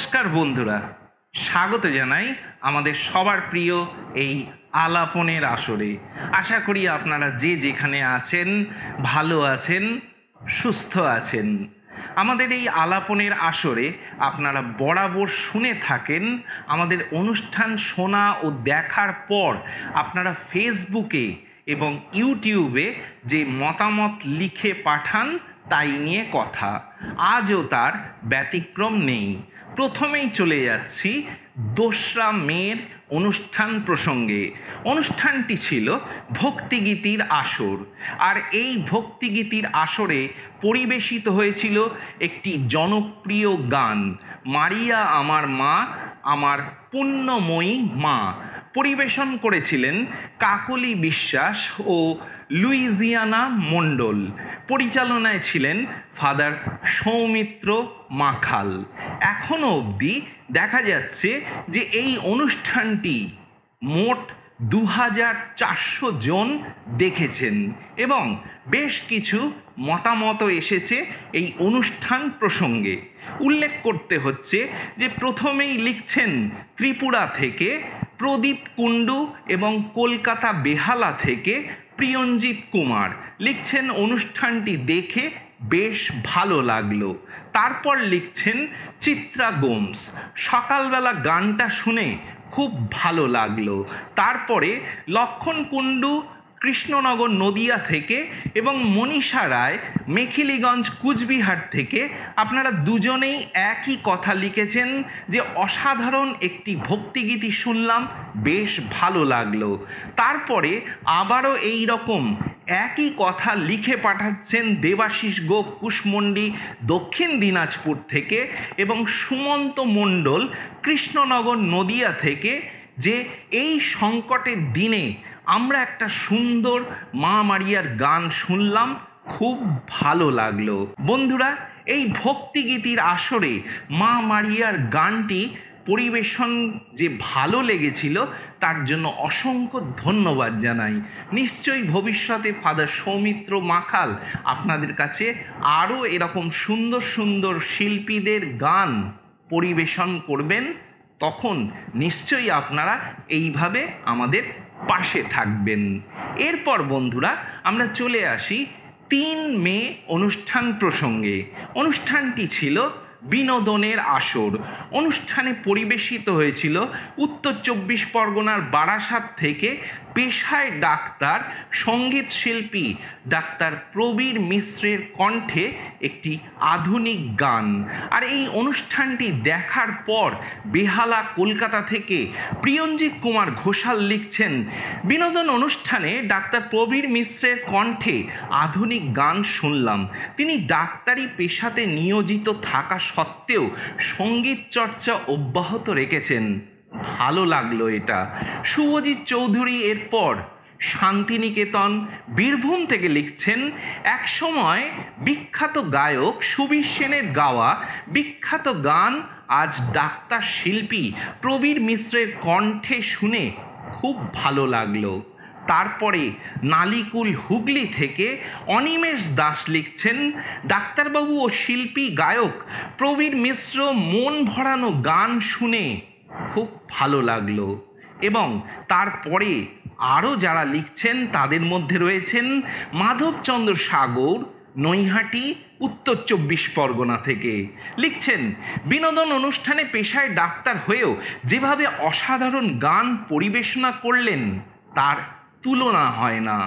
নমস্কার বন্ধুরা, স্বাগত জানাই আমাদের সবার প্রিয় এই আলাপনের আসরে। আশা করি আপনারা যে যেখানে আছেন, ভালো আছেন, সুস্থ আছেন। আমাদের এই আলাপনের আসরে আপনারা বরাবর শুনে থাকেন, আমাদের অনুষ্ঠান শোনা ও দেখার পর আপনারা ফেসবুকে এবং ইউটিউবে যে মতামত লিখে পাঠান, তাই নিয়ে কথা। আজও তার ব্যতিক্রম নেই। প্রথমেই চলে যাচ্ছি দোসরা মেয়ের অনুষ্ঠান প্রসঙ্গে। অনুষ্ঠানটি ছিল ভক্তিগীতির আসর। আর এই ভক্তিগীতির আসরে পরিবেশিত হয়েছিল একটি জনপ্রিয় গান, মারিয়া আমার মা, আমার পুণ্যময়ী মা। পরিবেশন করেছিলেন কাকলি বিশ্বাস ও লুইজিয়ানা মণ্ডল। পরিচালনায় ছিলেন ফাদার সৌমিত্র মাখাল। এখনও অবধি দেখা যাচ্ছে যে এই অনুষ্ঠানটি মোট দু হাজার চারশো জন দেখেছেন এবং বেশ কিছু মতামত এসেছে এই অনুষ্ঠান প্রসঙ্গে। উল্লেখ করতে হচ্ছে যে প্রথমেই লিখছেন ত্রিপুরা থেকে, প্রদীপ কুণ্ডু এবং কলকাতা বেহালা থেকে প্রিয়ঞ্জিত কুমার লিখছেন অনুষ্ঠানটি দেখে বেশ ভালো লাগল। তারপর লিখছেন চিত্রা গোমস। সকালবেলা গানটা শুনে খুব ভালো লাগল। তারপরে লক্ষণ কুণ্ডু কৃষ্ণনগর নদিয়া থেকে এবং মনীষা রায় মেখিলিগঞ্জ কুচবিহার থেকে। আপনারা দুজনেই একই কথা লিখেছেন যে, অসাধারণ একটি ভক্তিগীতি শুনলাম, বেশ ভালো লাগল। তারপরে আবারও এই রকম একই কথা লিখে পাঠাচ্ছেন দেবাশিস গোপ কুশমন্ডি দক্ষিণ দিনাজপুর থেকে এবং সুমন্ত মণ্ডল কৃষ্ণনগর নদিয়া থেকে। যে এই সংকটের দিনে আমরা একটা সুন্দর মা মারিয়ার গান শুনলাম, খুব ভালো লাগল। বন্ধুরা, এই ভক্তিগীতির আসরে মা মারিয়ার গানটি পরিবেশন যে ভালো লেগেছিল, তার জন্য অসংখ্য ধন্যবাদ জানাই। নিশ্চয়ই ভবিষ্যতে ফাদার সৌমিত্র মাখাল আপনাদের কাছে আরও এরকম সুন্দর সুন্দর শিল্পীদের গান পরিবেশন করবেন। তখন নিশ্চয়ই আপনারা এইভাবে আমাদের পাশে থাকবেন। এরপর বন্ধুরা, আমরা চলে আসি তিন মে অনুষ্ঠান প্রসঙ্গে। অনুষ্ঠানটি ছিল বিনোদনের আসর। অনুষ্ঠানে পরিবেশিত হয়েছিল উত্তর চব্বিশ পরগনার বারাসাত থেকে পেশায় ডাক্তার, সংগীত শিল্পী ডাক্তার প্রবীর মিশ্রের কণ্ঠে একটি আধুনিক গান। আর এই অনুষ্ঠানটি দেখার পর বেহালা কলকাতা থেকে প্রিয়ঞ্জিৎ কুমার ঘোষাল লিখছেন, বিনোদন অনুষ্ঠানে ডাক্তার প্রবীর মিশ্রের কণ্ঠে আধুনিক গান শুনলাম। তিনি ডাক্তারি পেশাতে নিয়োজিত থাকা সত্ত্বেও সংগীত চর্চা অব্যাহত রেখেছেন। ভালো লাগল এটা। শুভজিৎ চৌধুরী এরপর শান্তিনিকেতন, বীরভূম থেকে লিখছেন, এক সময় বিখ্যাত গায়ক সুবীর সেনের গাওয়া বিখ্যাত গান আজ ডাক্তার শিল্পী প্রবীর মিশ্রের কণ্ঠে শুনে খুব ভালো লাগল। তারপরে নালিকুল হুগলি থেকে অনিমেষ দাস লিখছেন, ডাক্তারবাবু ও শিল্পী গায়ক প্রবীর মিশ্র মন ভরানো গান শুনে খুব ভালো লাগল এবং তারপরে আরও যারা লিখছেন তাদের মধ্যে রয়েছেন মাধবচন্দ্র সাগর, নৈহাটি, উত্তর চব্বিশ পরগনা থেকে। লিখছেন, বিনোদন অনুষ্ঠানে পেশায় ডাক্তার হয়েও যেভাবে অসাধারণ গান পরিবেশনা করলেন তার তুলনা হয় না।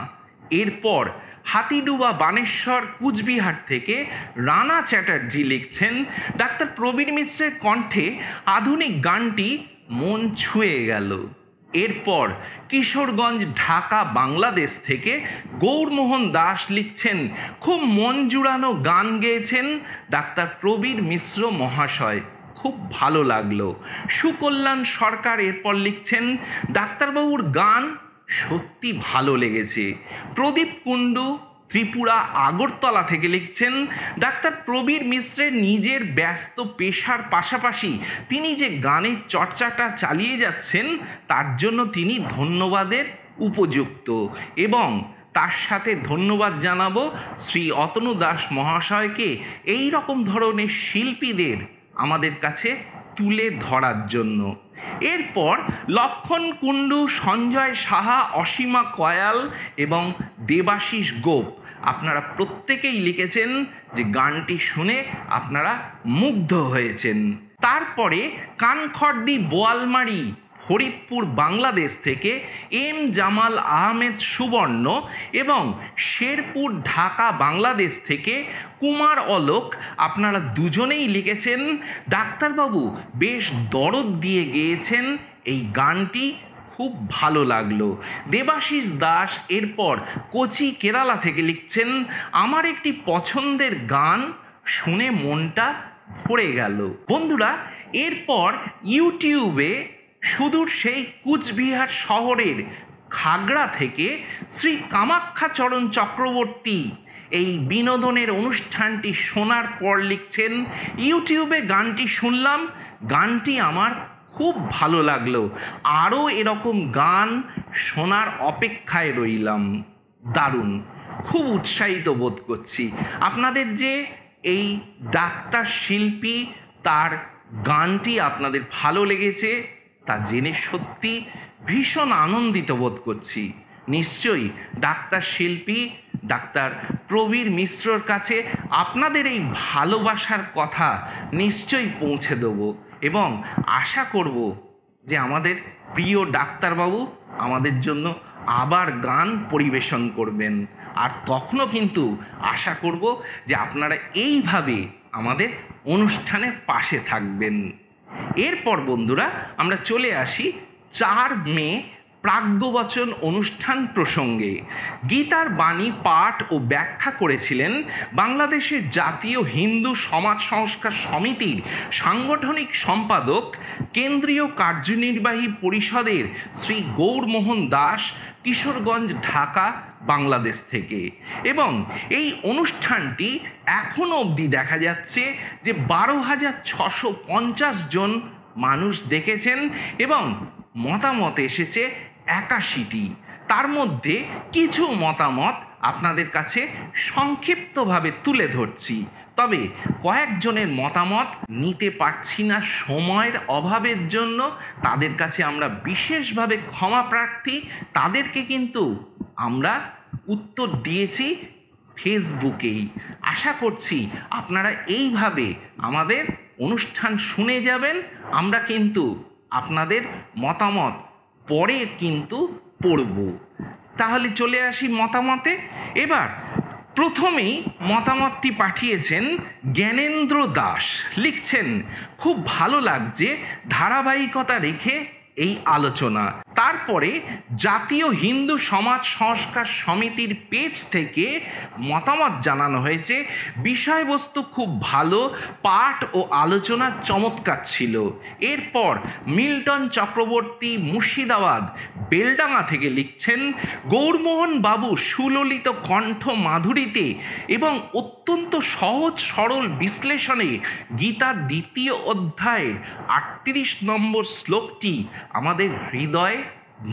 এরপর হাতিডুবা বানেশ্বর কুচবিহার থেকে রানা চ্যাটার্জি লিখছেন, ডাক্তার প্রবীর মিশ্রের কণ্ঠে আধুনিক গানটি মন ছুঁয়ে গেল। এরপর কিশোরগঞ্জ, ঢাকা, বাংলাদেশ থেকে গৌরমোহন দাস লিখছেন, খুব মন জুড়ানো গান গেয়েছেন ডাক্তার প্রবীর মিশ্র মহাশয়। খুব ভালো লাগল। সুকল্যাণ সরকার এরপর লিখছেন, ডাক্তারবাবুর গান সত্যি ভালো লেগেছে। প্রদীপ কুণ্ডু ত্রিপুরা আগরতলা থেকে লিখছেন, ডাক্তার প্রবীর মিশ্রের নিজের ব্যস্ত পেশার পাশাপাশি তিনি যে গানের চর্চাটা চালিয়ে যাচ্ছেন, তার জন্য তিনি ধন্যবাদের উপযুক্ত। এবং তার সাথে ধন্যবাদ জানাব শ্রী অতনু দাস মহাশয়কে। এই রকম ধরনের শিল্পীদের আমাদের কাছে তুলে ধরার জন্য। এরপর লক্ষণ কুণ্ডু, সঞ্জয় সাহা, অসীমা কয়াল এবং দেবাশিস গোপ। আপনারা প্রত্যেকেই লিখেছেন যে গানটি শুনে আপনারা মুগ্ধ হয়েছেন। তারপরে কানখড়দি বোয়ালমারি ফরিদপুর বাংলাদেশ থেকে এম জামাল আহমেদ সুবর্ণ এবং শেরপুর, ঢাকা, বাংলাদেশ থেকে কুমার অলোক। আপনারা দুজনেই লিখেছেন, ডাক্তারবাবু বেশ দরদ দিয়ে গেয়েছেন এই গানটি, খুব ভালো লাগল। দেবাশিস দাস এরপর কোচি, কেরালা থেকে লিখছেন, আমার একটি পছন্দের গান শুনে মনটা ভরে গেল। বন্ধুরা, এরপর ইউটিউবে সুদূর সেই কুচবিহার শহরের খাগড়া থেকে শ্রী কামাখ্যাচরণ চক্রবর্তী এই বিনোদনের অনুষ্ঠানটি শোনার পর লিখছেন, ইউটিউবে গানটি শুনলাম, গানটি আমার খুব ভালো লাগল। আরও এরকম গান শোনার অপেক্ষায় রইলাম। দারুণ, খুব উৎসাহিত বোধ করছি। আপনাদের যে এই ডাক্তার শিল্পী তার গানটি আপনাদের ভালো লেগেছে তা জেনে সত্যি ভীষণ আনন্দিত বোধ করছি। নিশ্চয়ই ডাক্তার শিল্পী, ডাক্তার প্রবীর মিশ্রর কাছে আপনাদের এই ভালোবাসার কথা নিশ্চয়ই পৌঁছে দেব এবং আশা করব যে আমাদের প্রিয় ডাক্তারবাবু আমাদের জন্য আবার গান পরিবেশন করবেন। আর তখনও কিন্তু আশা করব যে আপনারা এইভাবে আমাদের অনুষ্ঠানের পাশে থাকবেন। এরপর বন্ধুরা আমরা চলে আসি চার মে প্রাজ্ঞবচন অনুষ্ঠান প্রসঙ্গে গীতার বাণী পাঠ ও ব্যাখ্যা করেছিলেন বাংলাদেশের জাতীয় হিন্দু সমাজ সংস্কার সমিতির সাংগঠনিক সম্পাদক কেন্দ্রীয় কার্যনির্বাহী পরিষদের শ্রী গৌরমোহন দাস, কিশোরগঞ্জ, ঢাকা, বাংলাদেশ থেকে। এবং এই অনুষ্ঠানটি এখনও অবধি দেখা যাচ্ছে যে বারো হাজার ছশো পঞ্চাশ জন মানুষ দেখেছেন এবং মতামত এসেছে একাশিটি। তার মধ্যে কিছু মতামত আপনাদের কাছে সংক্ষিপ্তভাবে তুলে ধরছি। তবে কয়েকজনের মতামত নিতে পারছি না সময়ের অভাবের জন্য। তাদের কাছে আমরা বিশেষভাবে ক্ষমা প্রার্থী। তাদেরকে কিন্তু আমরা উত্তর দিয়েছি ফেসবুকেই। আশা করছি আপনারা এইভাবে আমাদের অনুষ্ঠান শুনে যাবেন। আমরা কিন্তু আপনাদের মতামত পরে কিন্তু পড়ব। তাহলে চলে আসি মতামতে। এবার প্রথমেই মতামতটি পাঠিয়েছেন জ্ঞানেন্দ্র দাস। লিখছেন, খুব ভালো লাগছে ধারাবাহিকতা রেখে এই আলোচনা। তারপরে জাতীয় হিন্দু সমাজ সংস্কার সমিতির পেজ থেকে মতামত জানানো হয়েছে। বিষয়বস্তু খুব ভালো, পাঠ ও আলোচনা চমৎকার ছিল। এরপর মিল্টন চক্রবর্তী মুর্শিদাবাদ বেলডাঙা থেকে লিখছেন, গৌরমোহন বাবু সুললিত কণ্ঠ মাধুরীতে এবং অত্যন্ত সহজ সরল বিশ্লেষণে গীতার দ্বিতীয় অধ্যায়ের আটত্রিশ নম্বর শ্লোকটি আমাদের হৃদয়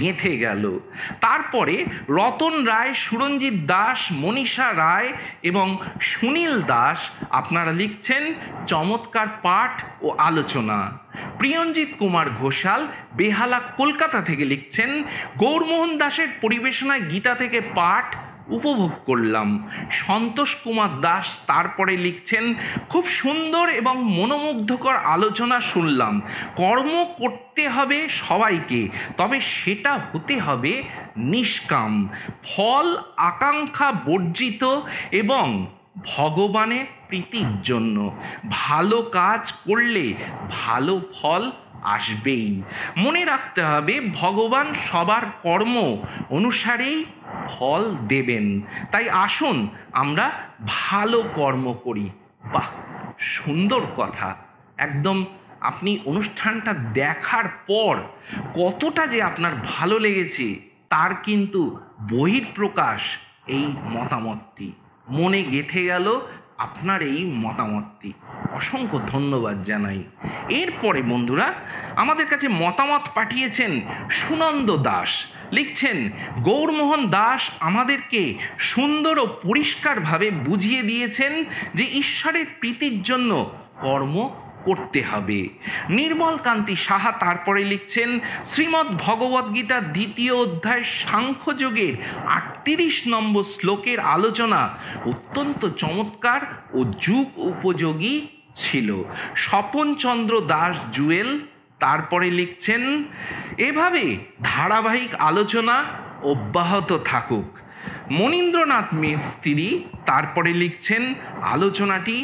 গেঁথে গেল। তারপরে রতন রায়, সুরঞ্জিত দাস, মনীষা রায় এবং সুনীল দাস আপনারা লিখছেন চমৎকার পাঠ ও আলোচনা। প্রিয়ঞ্জিত কুমার ঘোষাল বেহালা কলকাতা থেকে লিখছেন, গৌরমোহন দাসের পরিবেশনায় গীতা থেকে পাঠ উপভোগ করলাম। সন্তোষ কুমার দাস তারপরে লিখছেন, খুব সুন্দর এবং মনোমুগ্ধকর আলোচনা শুনলাম। কর্ম করতে হবে সবাইকে, তবে সেটা হতে হবে নিষ্কাম। ফল আকাঙ্ক্ষা বর্জিত এবং ভগবানের প্রীতির জন্য। ভালো কাজ করলে ভালো ফল আসবেই। মনে রাখতে হবে, ভগবান সবার কর্ম অনুসারেই ফল দেবেন। তাই আসুন, আমরা ভালো কর্ম করি। বাহ, সুন্দর কথা। একদম আপনি অনুষ্ঠানটা দেখার পর কতটা যে আপনার ভালো লেগেছে, তার কিন্তু বহির্প্রকাশ এই মতামতটি। মনে গেথে গেল আপনার এই মতামতটি। অসংখ্য ধন্যবাদ জানাই। এরপরে বন্ধুরা, আমাদের কাছে মতামত পাঠিয়েছেন সুনন্দ দাস। লিখছেন, গৌরমোহন দাস আমাদেরকে সুন্দর ও পরিষ্কারভাবে বুঝিয়ে দিয়েছেন যে ঈশ্বরের প্রীতির জন্য কর্ম করতে হবে। নির্মল কান্তি সাহা তারপরে লিখছেন, শ্রীমদ্ ভগবদ্গীতা দ্বিতীয় অধ্যায় সাংখ্যযোগের আটত্রিশ নম্বর শ্লোকের আলোচনা অত্যন্ত চমৎকার ও যুগ উপযোগী ছিল। স্বপনচন্দ্র দাস জুয়েল তারপরে লিখছেন, এভাবে ধারাবাহিক আলোচনা অব্যাহত থাকুক। মনীন্দ্রনাথ মিস্ত্রি তারপরে লিখছেন, আলোচনাটি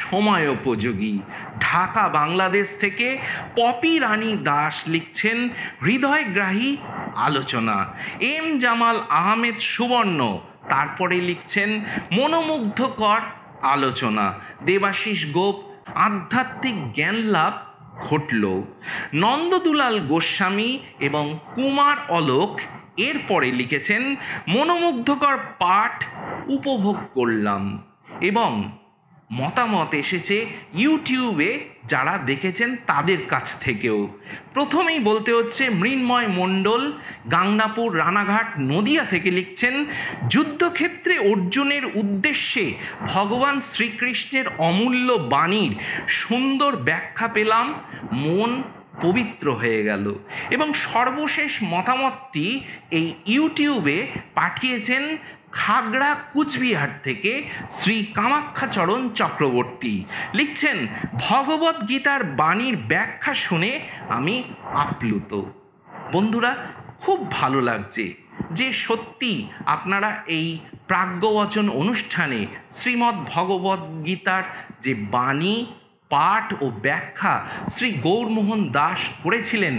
সময় উপযোগী ঢাকা, বাংলাদেশ থেকে পপি রানী দাস লিখছেন, হৃদয়গ্রাহী আলোচনা। এম জামাল আহমেদ সুবর্ণ তারপরে লিখছেন, মনোমুগ্ধকর আলোচনা। দেবাশিস গোপ, আধ্যাত্মিক জ্ঞান লাভ ঘটল। নন্দদুলাল গোস্বামী এবং কুমার অলোক এরপরে লিখেছেন মনোমুগ্ধকর পাঠ উপভোগ করলাম এবং মতামত এসেছে ইউটিউবে যারা দেখেছেন তাদের কাছ থেকেও। প্রথমেই বলতে হচ্ছে মৃন্ময় মণ্ডল গাংনাপুর রানাঘাট নদিয়া থেকে লিখছেন, যুদ্ধক্ষেত্রে অর্জুনের উদ্দেশ্যে ভগবান শ্রীকৃষ্ণের অমূল্য বাণীর সুন্দর ব্যাখ্যা পেলাম, মন পবিত্র হয়ে গেল। এবং সর্বশেষ মতামতটি এই ইউটিউবে পাঠিয়েছেন খাগড়া কুচবিহার থেকে শ্রী কামাখ্যাচরণ চক্রবর্তী। লিখছেন, ভগবত গীতার বাণীর ব্যাখ্যা শুনে আমি আপ্লুত। বন্ধুরা, খুব ভালো লাগছে যে সত্যি আপনারা এই প্রাজ্ঞবচন অনুষ্ঠানে শ্রীমদ্ ভগবত গীতার যে বাণী, পাঠ ও ব্যাখ্যা শ্রী গৌরমোহন দাস করেছিলেন,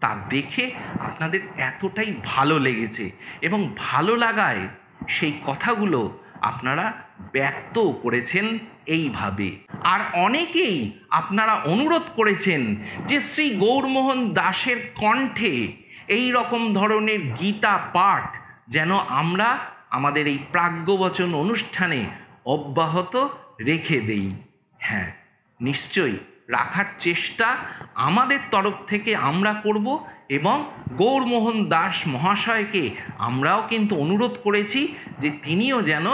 তা দেখে আপনাদের এতটাই ভালো লেগেছে এবং ভালো লাগায় সেই কথাগুলো আপনারা ব্যক্ত করেছেন এইভাবে। আর অনেকেই আপনারা অনুরোধ করেছেন যে শ্রী গৌরমোহন দাসের কণ্ঠে এই রকম ধরনের গীতা পাঠ যেন আমরা আমাদের এই প্রাজ্ঞবচন অনুষ্ঠানে অব্যাহত রেখে দেই। হ্যাঁ নিশ্চয়ই রাখার চেষ্টা আমাদের তরফ থেকে আমরা করব এবং গৌরমোহন দাস মহাশয়কে আমরাও কিন্তু অনুরোধ করেছি যে তিনিও যেন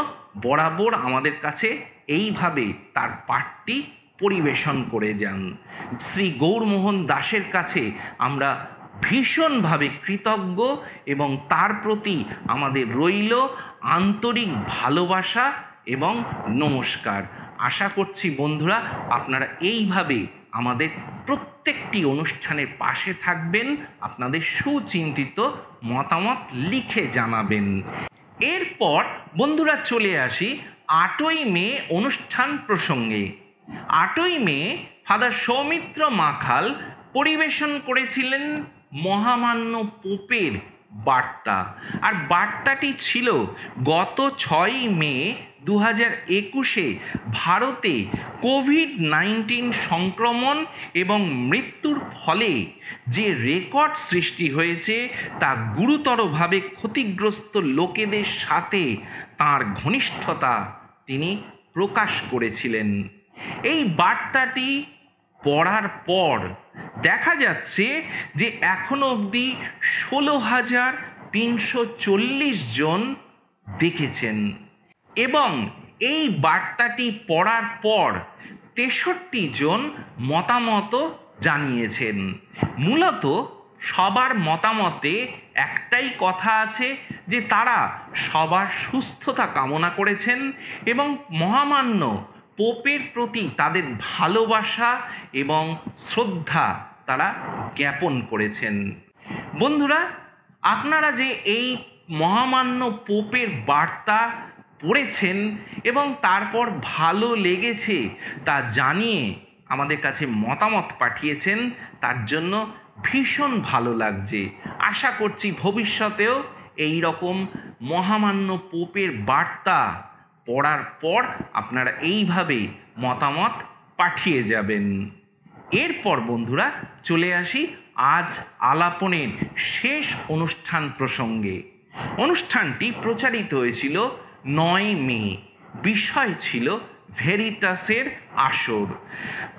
বরাবর আমাদের কাছে এইভাবে তার পাঠটি পরিবেশন করে যান। শ্রী গৌরমোহন দাসের কাছে আমরা ভীষণভাবে কৃতজ্ঞ এবং তার প্রতি আমাদের রইল আন্তরিক ভালোবাসা এবং নমস্কার। আশা করছি বন্ধুরা আপনারা এইভাবে আমাদের প্রত্যেকটি অনুষ্ঠানের পাশে থাকবেন, আপনাদের সুচিন্তিত মতামত লিখে জানাবেন। এরপর বন্ধুরা চলে আসি আটই মে অনুষ্ঠান প্রসঙ্গে। আটই মে ফাদার সৌমিত্র মাখাল পরিবেশন করেছিলেন মহামান্য পোপের বার্তা। আর বার্তাটি ছিল, গত ছয়ই মে দু হাজার একুশে ভারতে কোভিড নাইন্টিন সংক্রমণ এবং মৃত্যুর ফলে যে রেকর্ড সৃষ্টি হয়েছে তা গুরুতরভাবে ক্ষতিগ্রস্ত লোকেদের সাথে তার ঘনিষ্ঠতা তিনি প্রকাশ করেছিলেন। এই বার্তাটি পড়ার পর দেখা যাচ্ছে যে এখনও অবধি ষোলো হাজার তিনশো চল্লিশ জন দেখেছেন। এবং এই বার্তাটি পড়ার পর তেষট্টি জন মতামত জানিয়েছেন। মূলত সবার মতামতে একটাই কথা আছে যে তারা সবার সুস্থতা কামনা করেছেন এবং মহামান্য পোপের প্রতি তাদের ভালোবাসা এবং শ্রদ্ধা তারা জ্ঞাপন করেছেন। বন্ধুরা, আপনারা যে এই মহামান্য পোপের বার্তা পড়েছেন এবং তারপর ভালো লেগেছে তা জানিয়ে আমাদের কাছে মতামত পাঠিয়েছেন, তার জন্য ভীষণ ভালো লাগছে। আশা করছি ভবিষ্যতেও এই রকম মহামান্য পোপের বার্তা পড়ার পর আপনারা এইভাবে মতামত পাঠিয়ে যাবেন। এরপর বন্ধুরা চলে আসি আজ আলাপনের শেষ অনুষ্ঠান প্রসঙ্গে। অনুষ্ঠানটি প্রচারিত হয়েছিল নয় মে। বিষয় ছিল ভেরিটাসের আসর।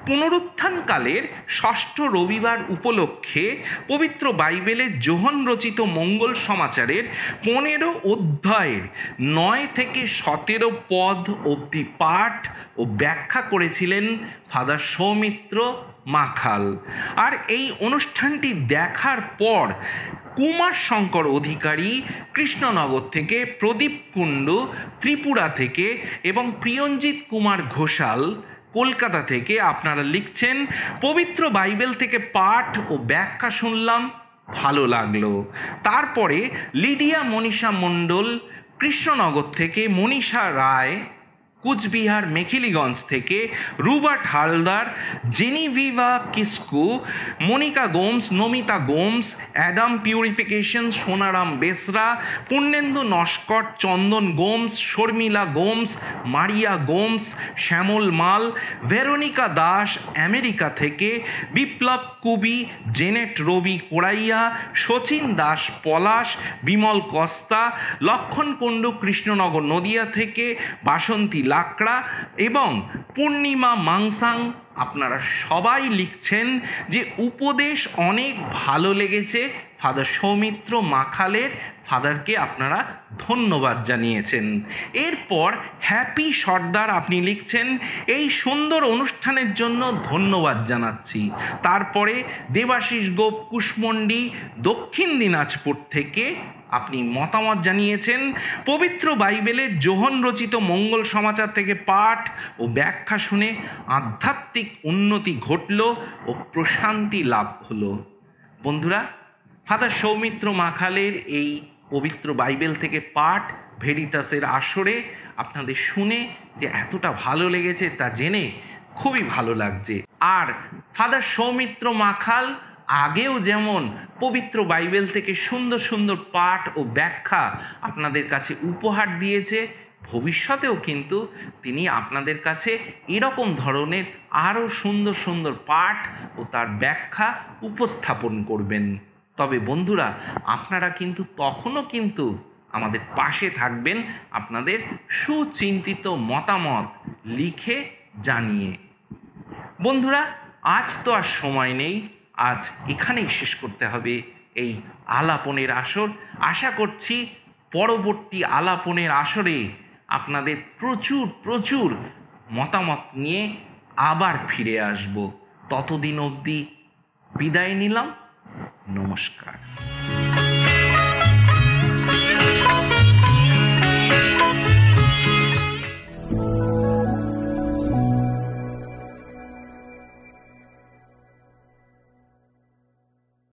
পুনরুত্থানকালের ষষ্ঠ রবিবার উপলক্ষে পবিত্র বাইবেলের জোহন রচিত মঙ্গল সমাচারের পনেরো অধ্যায়ের নয় থেকে সতেরো পদ অবধি পাঠ ও ব্যাখ্যা করেছিলেন ফাদার সৌমিত্র মাখাল। আর এই অনুষ্ঠানটি দেখার পর কুমার শঙ্কর অধিকারী কৃষ্ণনগর থেকে প্রদীপ কুণ্ডু ত্রিপুরা থেকে এবং প্রিয়ঞ্জিত কুমার ঘোষাল কলকাতা থেকে আপনারা লিখছেন, পবিত্র বাইবেল থেকে পাঠ ও ব্যাখ্যা শুনলাম, ভালো লাগল। তারপরে লিডিয়া মনীষা মণ্ডল কৃষ্ণনগর থেকে মনীষা রায় কুচবিহার মেখিলিগঞ্জ থেকে Robert Haldar, Genevieve Kisku, Monica Gomes, Namita Gomes, Adam Purification, Sonaram Besra, Purnendu Naskar, Chandan Gomes, Sharmila Gomes, Maria Gomes, Shyamal Mal, Veronica Das, America থেকে Biplab Kubi, Janet Rabi Correia, Sachin Das Palash, Bimal Costa, Lakshman Kundu Krishnanagar Nadia থেকে বাসন্তী লাকড়া এবং পূর্ণিমা মাংসাং আপনারা সবাই লিখছেন যে উপদেশ অনেক ভালো লেগেছে। ফাদার সৌমিত্র মাখালের ফাদারকে আপনারা ধন্যবাদ জানিয়েছেন। এরপর হ্যাপি সর্দার আপনি লিখছেন, এই সুন্দর অনুষ্ঠানের জন্য ধন্যবাদ জানাচ্ছি। তারপরে দেবাশিস গোপ কুশমন্ডি দক্ষিণ দিনাজপুর থেকে আপনি মতামত জানিয়েছেন। পবিত্র বাইবেলের যোহন রচিত মঙ্গল সমাচার থেকে পাঠ ও ব্যাখ্যা শুনে আধ্যাত্মিক উন্নতি ঘটল ও প্রশান্তি লাভ হলো। বন্ধুরা, ফাদার সৌমিত্র মাখালের এই পবিত্র বাইবেল থেকে পাঠ ভেরিতাসের আসরে আপনাদের শুনে যে এতটা ভালো লেগেছে তা জেনে খুবই ভালো লাগছে। আর ফাদার সৌমিত্র মাখাল আগেও যেমন পবিত্র বাইবেল থেকে সুন্দর সুন্দর পাঠ ও ব্যাখ্যা আপনাদের কাছে উপহার দিয়েছে, ভবিষ্যতেও কিন্তু তিনি আপনাদের কাছে এরকম ধরনের আরও সুন্দর সুন্দর পাঠ ও তার ব্যাখ্যা উপস্থাপন করবেন। তবে বন্ধুরা, আপনারা কিন্তু তখনও কিন্তু আমাদের পাশে থাকবেন আপনাদের সুচিন্তিত মতামত লিখে জানিয়ে। বন্ধুরা, আজ তো আর সময় নেই আজ এখানেই শেষ করতে হবে এই আলাপনের আসর। আশা করছি পরবর্তী আলাপনের আসরে আপনাদের প্রচুর প্রচুর মতামত নিয়ে আবার ফিরে আসব। ততদিন অবধি বিদায় নিলাম। নমস্কার।